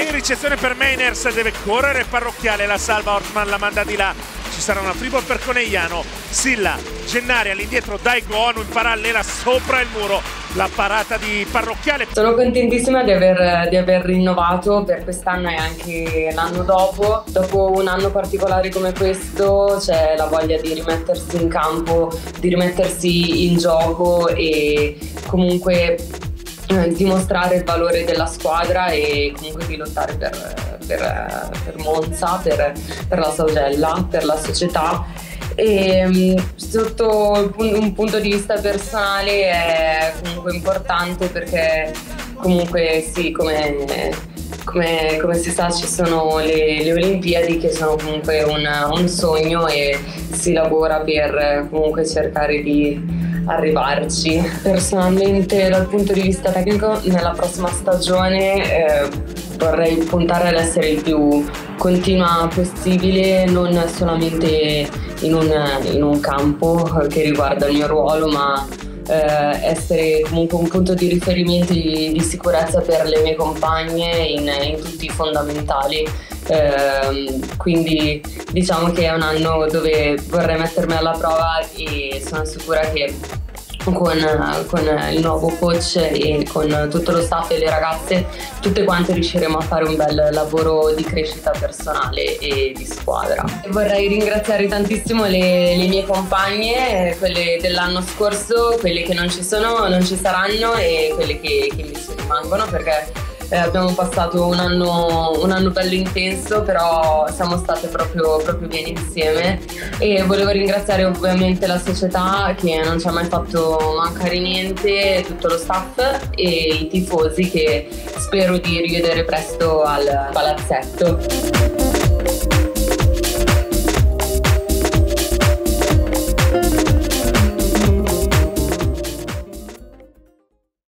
in ricezione per Mainers deve correre parrocchiale la salva Ortman la manda di là. Ci sarà una free ball per Conegliano Silla Gennari all'indietro dai Goonu in parallela sopra il muro. La parata di parrocchiale. Sono contentissima di aver, di aver rinnovato per quest'anno e anche l'anno dopo. Dopo un anno particolare come questo c'è la voglia di rimettersi in campo di rimettersi in gioco e comunque dimostrare il valore della squadra e comunque di lottare per, per, per Monza, per, per, la Saugella, per la società. E mm, sotto un punto di vista personale è comunque importante perché comunque sì, come, come, come si sa ci sono le, le, Olimpiadi che sono comunque un, un sogno e si lavora per comunque cercare di arrivarci. Personalmente dal punto di vista tecnico nella prossima stagione eh, vorrei puntare ad essere il più continua possibile, non solamente in un, in un campo che riguarda il mio ruolo, ma eh, essere comunque un punto di riferimento di, di sicurezza per le mie compagne in, in tutti i fondamentali. Eh, quindi diciamo che è un anno dove vorrei mettermi alla prova e sono sicura che con, con, il nuovo coach e con tutto lo staff e le ragazze, tutte quante riusciremo a fare un bel lavoro di crescita personale e di squadra. Vorrei ringraziare tantissimo le, le mie compagne, quelle dell'anno scorso, quelle che non ci sono, non ci saranno e quelle che, che mi rimangono perché eh, abbiamo passato un anno, un anno, bello intenso, però siamo state proprio, proprio bene insieme e volevo ringraziare ovviamente la società che non ci ha mai fatto mancare niente, tutto lo staff e i tifosi che spero di rivedere presto al palazzetto.